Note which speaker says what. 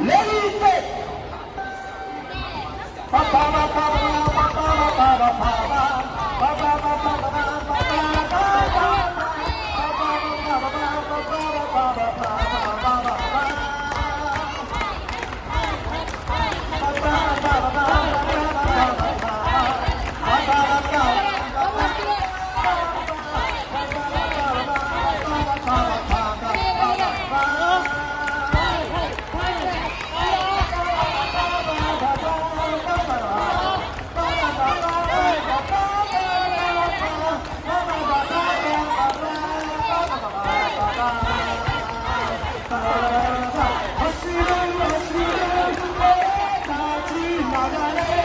Speaker 1: Ladies Hare